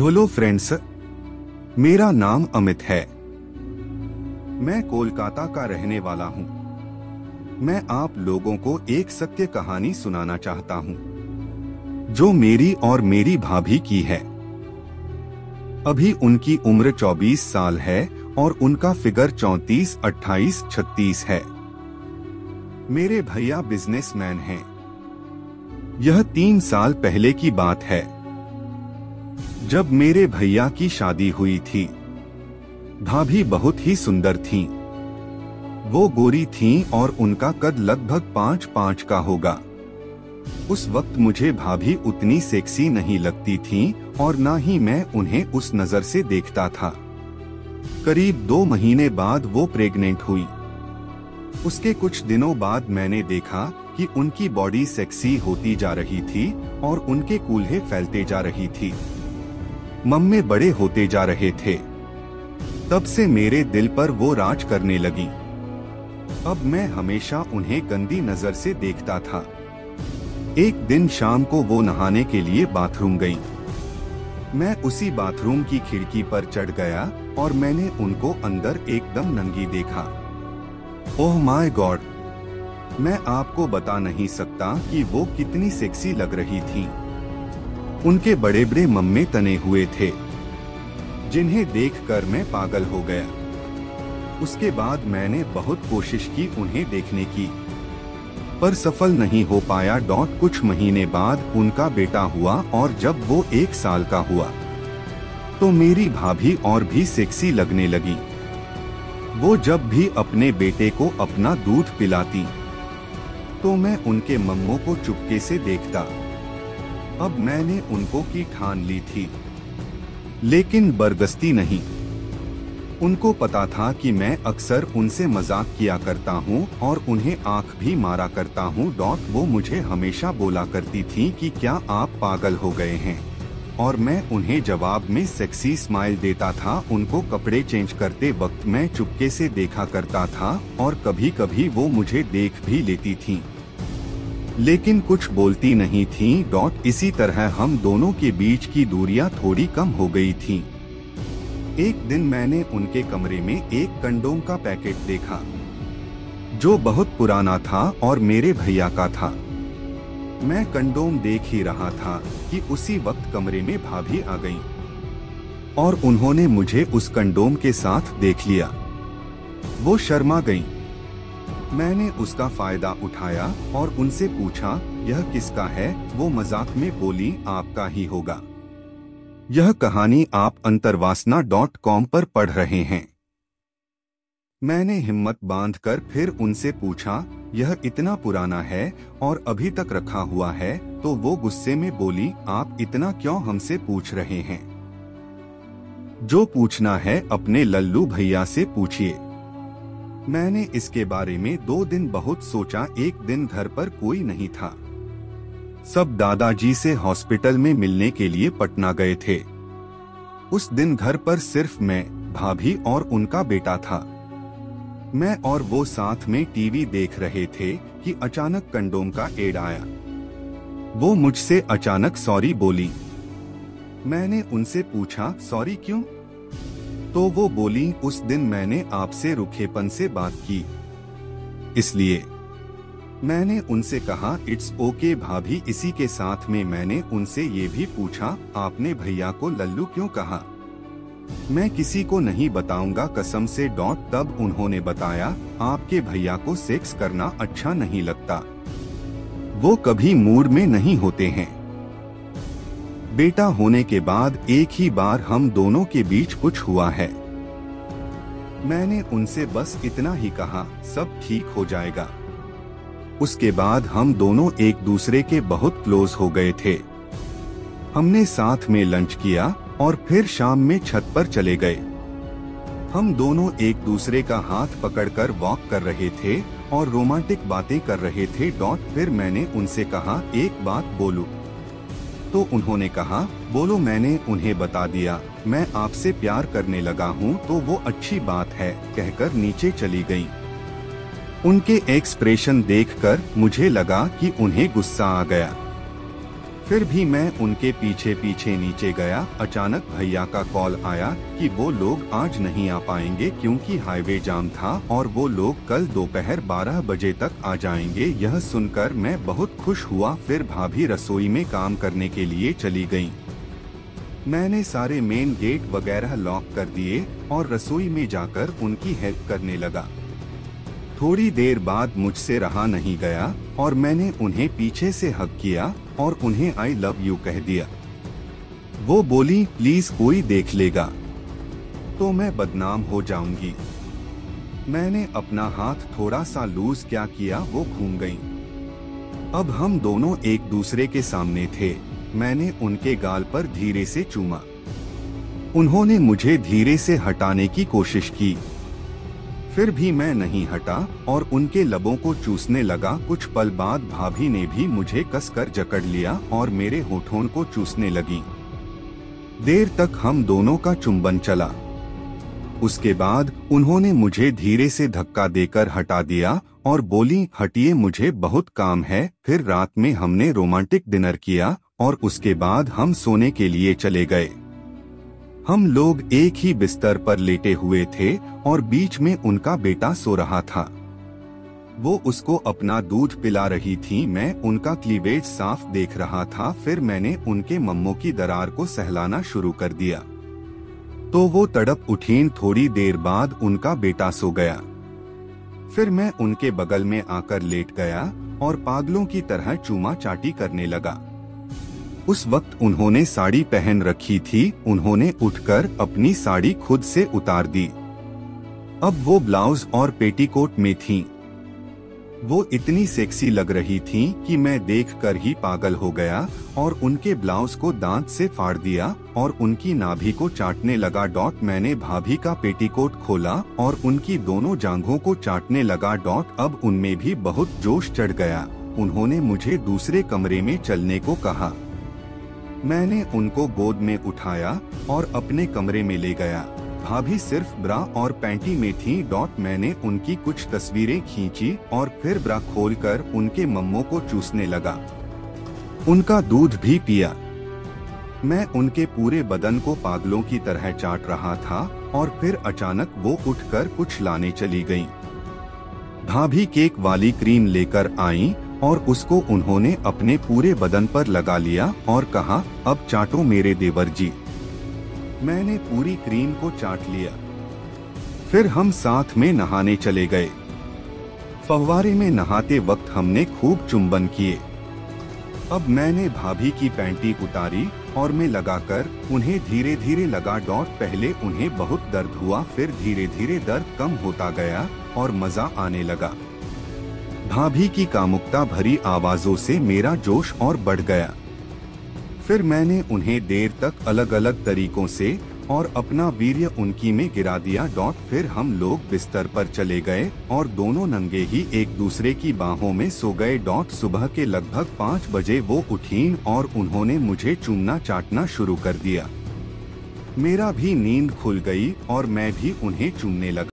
Hello friends मेरा नाम अमित है। मैं कोलकाता का रहने वाला हूँ। मैं आप लोगों को एक सत्य कहानी सुनाना चाहता हूँ जो मेरी और मेरी भाभी की है। अभी उनकी उम्र 24 साल है और उनका फिगर 34, 28, 36 है। मेरे भैया बिजनेसमैन हैं। यह तीन साल पहले की बात है। जब मेरे भैया की शादी हुई थी। भाभी बहुत ही सुंदर थी। वो गोरी थी और उनका कद लगभग पाँच पाँच का होगा। उस वक्त मुझे भाभी उतनी सेक्सी नहीं लगती थी और ना ही मैं उन्हें उस नज़र से देखता था। करीब दो महीने बाद वो प्रेग्नेंट हुई। उसके कुछ दिनों बाद मैंने देखा कि उनकी बॉडी सेक्सी होती जा रही थी और उनके कूल्हे फैलते जा रही थी। मम्मे बड़े होते जा रहे थे। तब से मेरे दिल पर वो राज करने लगी। अब मैं हमेशा उन्हें गंदी नज़र से देखता था। एक दिन शाम को वो नहाने के लिए बाथरूम गई। मैं उसी बाथरूम की खिड़की पर चढ़ गया और मैंने उनको अंदर एकदम नंगी देखा। Oh my god! मैं आपको बता नहीं सकता कि वो कितनी सेक्सी लग रही थी। उनके बड़े बड़े मम्मे तने हुए थे, जिन्हें देखकर मैं पागल हो गया। उसके बाद मैंने बहुत कोशिश की उन्हें देखने की, पर सफल नहीं हो पाया। डॉट कुछ महीने बाद उनका बेटा हुआ और जब वो एक साल का हुआ तो मेरी भाभी और भी सेक्सी लगने लगी। वो जब भी अपने बेटे को अपना दूध पिलाती तो मैं उनके मम्मो को चुपके से देखता। अब मैंने उनको की ठान ली थी। लेकिन बरगस्ती नहीं। उनको पता था कि मैं अक्सर उनसे मज़ाक किया करता हूँ और उन्हें आँख भी मारा करता हूँ। डॉट वो मुझे हमेशा बोला करती थी कि क्या आप पागल हो गए हैं। और मैं उन्हें जवाब में सेक्सी स्माइल देता था। उनको कपड़े चेंज करते वक्त मैं चुपके से देखा करता था और कभी कभी वो मुझे देख भी लेती थी। लेकिन कुछ बोलती नहीं थी। डॉट, इसी तरह हम दोनों के बीच की दूरियाँ थोड़ी कम हो गई थी। एक दिन मैंने उनके कमरे में एक कंडोम का पैकेट देखा, जो बहुत पुराना था और मेरे भैया का था। मैं कंडोम देख ही रहा था कि उसी वक्त कमरे में भाभी आ गई, और उन्होंने मुझे उस कंडोम के साथ देख लिया। वो शर्मा गई। मैंने उसका फ़ायदा उठाया और उनसे पूछा, यह किसका है? वो मज़ाक में बोली, आपका ही होगा। यह कहानी आप अंतरवासना डॉट कॉम पर पढ़ रहे हैं। मैंने हिम्मत बांधकर फिर उनसे पूछा, यह इतना पुराना है और अभी तक रखा हुआ है? तो वो गुस्से में बोली, आप इतना क्यों हमसे पूछ रहे हैं? जो पूछना है, अपने लल्लू भैया से पूछिए। मैंने इसके बारे में दो दिन बहुत सोचा, एक दिन घर पर कोई नहीं था। सब दादाजी से हॉस्पिटल में मिलने के लिए पटना गए थे। उस दिन घर पर सिर्फ़ मैं, भाभी और उनका बेटा था। मैं और वो साथ में टीवी देख रहे थे कि अचानक कंडोम का एड आया। वो मुझसे अचानक सॉरी बोली। मैंने उनसे पूछा, सॉरी क्यों? तो वो बोली, उस दिन मैंने आपसे रुखेपन से बात की। इसलिए मैंने उनसे कहा, इट्स ओके भाभी, इसी के साथ में मैंने उनसे ये भी पूछा, आपने भैया को लल्लू क्यों कहा? मैं किसी को नहीं बताऊँगा, कसम से डॉट, तब उन्होंने बताया, आपके भैया को सेक्स करना अच्छा नहीं लगता। वो कभी मूड में नहीं होते हैं। बेटा होने के बाद एक ही बार हम दोनों के बीच कुछ हुआ है। मैंने उनसे बस इतना ही कहा, सब ठीक हो जाएगा। उसके बाद हम दोनों एक दूसरे के बहुत क्लोज हो गए थे। हमने साथ में लंच किया और फिर शाम में छत पर चले गए। हम दोनों एक दूसरे का हाथ पकड़कर वॉक कर रहे थे और रोमांटिक बातें कर रहे थे। डॉट फिर मैंने उनसे कहा, एक बात बोलूँ। तो उन्होंने कहा, बोलो मैंने उन्हें बता दिया। मैं आपसे प्यार करने लगा हूँ तो वो अच्छी बात है, कहकर नीचे चली गई उनके एक्सप्रेशन देखकर मुझे लगा कि उन्हें गुस्सा आ गया। फिर भी मैं उनके पीछे पीछे नीचे गया। अचानक भैया का कॉल आया कि वो लोग आज नहीं आ पाएँगे क्योंकि हाईवे जाम था और वो लोग कल दोपहर 12 बजे तक आ जाएँगे। यह सुनकर मैं बहुत खुश हुआ, फिर भाभी रसोई में काम करने के लिए चली गई मैंने सारे मेन गेट वगैरह लॉक कर दिए और रसोई में जाकर उनकी हेल्प करने लगा। थोड़ी देर बाद मुझसे रहा नहीं गया और मैंने उन्हें पीछे से हक किया और उन्हें आई लव यू कह दिया। वो बोली, प्लीज़ कोई देख लेगा। तो मैं बदनाम हो जाऊँगी। मैंने अपना हाथ थोड़ा सा लूज क्या किया, वो घूम गई। अब हम दोनों एक दूसरे के सामने थे। मैंने उनके गाल पर धीरे से चूमा। उन्होंने मुझे धीरे से हटाने की कोशिश की। फिर भी मैं नहीं हटा, और उनके लबों को चूसने लगा। कुछ पल बाद भाभी ने भी मुझे कसकर जकड़ लिया, और मेरे होठों को चूसने लगी। देर तक हम दोनों का चुंबन चला। उसके बाद उन्होंने मुझे धीरे से धक्का देकर हटा दिया, और बोली, हटिए, मुझे बहुत काम है। फिर रात में हमने रोमांटिक डिनर किया, और उसके बाद हम सोने के लिए चले गए। हम लोग एक ही बिस्तर पर लेटे हुए थे और बीच में उनका बेटा सो रहा था। वो उसको अपना दूध पिला रही थी, मैं उनका क्लीवेज साफ़ देख रहा था, फिर मैंने उनके मम्मो की दरार को सहलाना शुरू कर दिया। तो वो तड़प उठीन थोड़ी देर बाद उनका बेटा सो गया। फिर मैं उनके बगल में आकर लेट गया और पागलों की तरह चूमा चाटी करने लगा। उस वक्त उन्होंने साड़ी पहन रखी थी, उन्होंने उठकर अपनी साड़ी खुद से उतार दी। अब वो ब्लाउज और पेटीकोट में थीं। वो इतनी सेक्सी लग रही थीं कि मैं देखकर ही पागल हो गया और उनके ब्लाउज को दांत से फाड़ दिया और उनकी नाभि को चाटने लगा। डॉट मैंने भाभी का पेटीकोट खोला और उनकी दोनों जांघों को चाटने लगा। डॉट अब उनमें भी बहुत जोश चढ़ गया। उन्होंने मुझे दूसरे कमरे में चलने को कहा। मैंने उनको गोद में उठाया और अपने कमरे में ले गया। भाभी सिर्फ़ ब्रा और पैंटी में थी। डॉट मैंने उनकी कुछ तस्वीरें खींची और फिर ब्रा खोलकर उनके मम्मो को चूसने लगा। उनका दूध भी पिया। मैं उनके पूरे बदन को पागलों की तरह चाट रहा था और फिर अचानक वो उठकर कुछ लाने चली गईं। भाभी केक वाली क्रीम लेकर आई और उसको उन्होंने अपने पूरे बदन पर लगा लिया और कहा, अब चाटो मेरे देवर जी। मैंने पूरी क्रीम को चाट लिया। फिर हम साथ में नहाने चले गए। फव्वारे में नहाते वक्त हमने खूब चुंबन किए। अब मैंने भाभी की पैंटी उतारी और मैं लगाकर उन्हें धीरे धीरे लगा डॉट पहले उन्हें बहुत दर्द हुआ, फिर धीरे धीरे दर्द कम होता गया और मज़ा आने लगा। भाभी की कामुकता भरी आवाजों से मेरा जोश और बढ़ गया। फिर मैंने उन्हें देर तक अलग अलग तरीकों से और अपना वीर्य उनकी में गिरा दिया। डॉट फिर हम लोग बिस्तर पर चले गए और दोनों नंगे ही एक दूसरे की बाहों में सो गए। डॉट सुबह के लगभग पाँच बजे वो उठीन और उन्होंने मुझे चूमना चाटना शुरू कर दिया। मेरा भी नींद खुल गई और मैं भी उन्हें चूमने लगा।